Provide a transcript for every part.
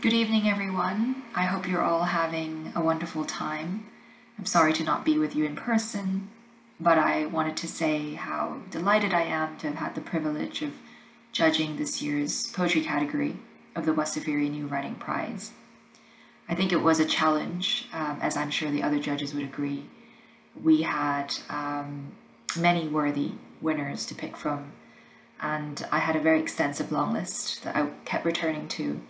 Good evening, everyone. I hope you're all having a wonderful time. I'm sorry to not be with you in person, but I wanted to say how delighted I am to have had the privilege of judging this year's poetry category of the Wasafiri New Writing Prize. I think it was a challenge, um, as I'm sure the other judges would agree. We had um, many worthy winners to pick from, and I had a very extensive long list that I kept returning to.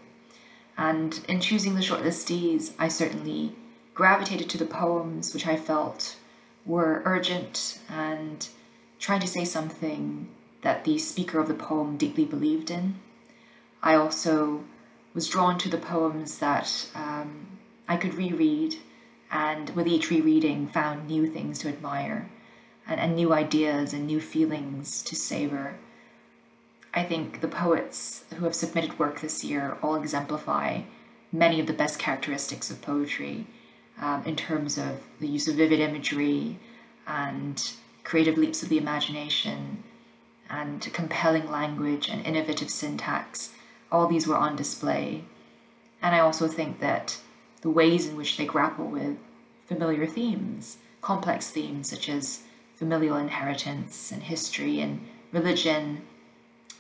And in choosing the shortlistees, I certainly gravitated to the poems which I felt were urgent and trying to say something that the speaker of the poem deeply believed in. I also was drawn to the poems that um, I could reread and with each rereading found new things to admire and, and new ideas and new feelings to savor. I think the poets who have submitted work this year all exemplify many of the best characteristics of poetry um, in terms of the use of vivid imagery and creative leaps of the imagination and compelling language and innovative syntax. All these were on display. And I also think that the ways in which they grapple with familiar themes, complex themes such as familial inheritance and history and religion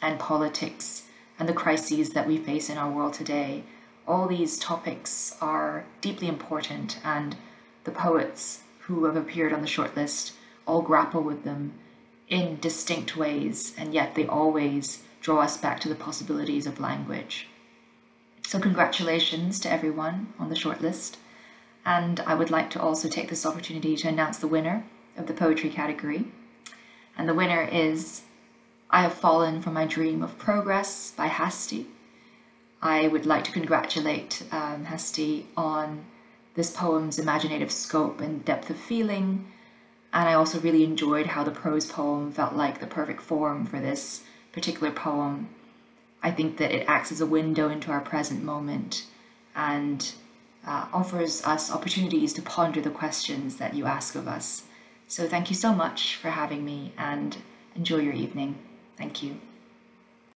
and politics and the crises that we face in our world today all these topics are deeply important, and the poets who have appeared on the shortlist all grapple with them in distinct ways, and yet they always draw us back to the possibilities of language. So, congratulations to everyone on the shortlist. And I would like to also take this opportunity to announce the winner of the poetry category. And the winner is I Have Fallen from My Dream of Progress by Hasti. I would like to congratulate um, on this poem's imaginative scope and depth of feeling. And I also really enjoyed how the prose poem felt like the perfect form for this particular poem. I think that it acts as a window into our present moment and uh, offers us opportunities to ponder the questions that you ask of us. So thank you so much for having me and enjoy your evening. Thank you.